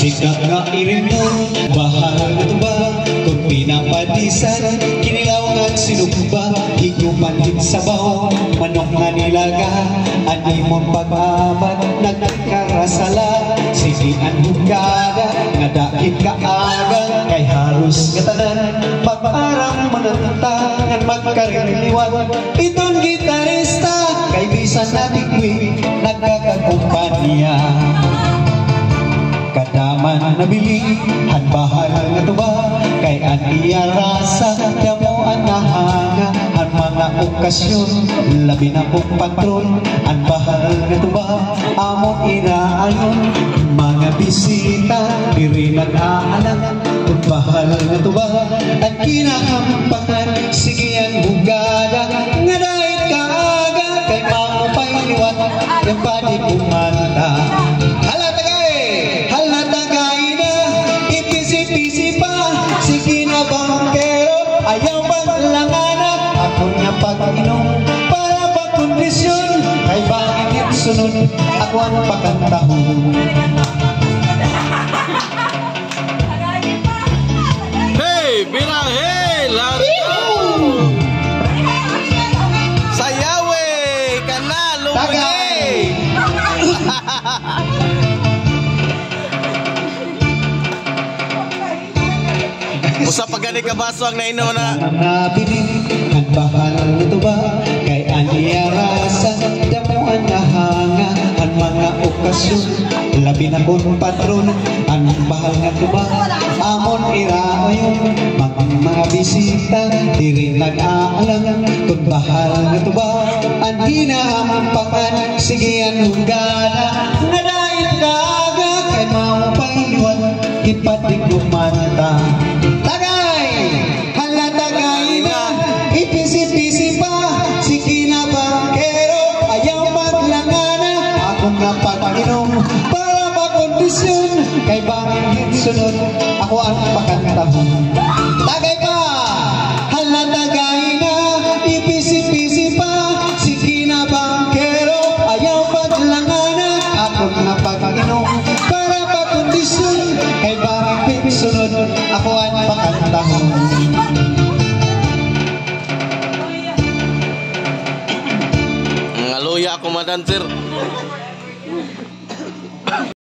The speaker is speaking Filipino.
irin mo Bahal na to ba? Kung pinapadisan Kinilaw nga sinugba Higuman din sabaw Manok nga nilaga Ani mo pag-abat Nagkarasala Sige ang hugada Nga dakit ka aga Kay harus nga tanan Pag-arang manantangan Magkariliwan Itong gitarista Kay bisan natin Nagkakakumpanya Kadaman na bili Hanbahal nga tuba Kay an iya rasa Damo ang nahanga Ang mga okasyon Labi na pong patron Ang bahal nga tuba Among inaayon Mga bisita Diri nag-aalang Kung bahal nga tuba Ang kinakampakan Sige ang bugada Nga dahil kaaga Kay mamapay liwat Yung Maglanganak Ako niya pag-inom Para ba kondisyon Kay bakit sunod Ako ang pakantahon Usa pa gani ka baso ang naino na. Nabili ang bahal nito ba? Kay aniya rasa Damo ang nahanga Ang mga okasyon. Labi na kong patron Ang bahal nga tuba Amon iraayon Mga mga bisita Diri nag-aalang Kung bahal nga tuba Ang hinahampangan Sige ang hugana Nga dahil kaga Kay maupay liwan Ipatik kumanta nga pag-inom Para makondisyon Kay bangin sunod Ako ang pakantahon Tagay pa! Hala tagay na Ipisi-pisi pa. Sige na bangkero Ayaw maglangana Ako nga pag-inom Para makondisyon Kay bangin sunod Ako ang pakantahon Ngaluya ako madan sir.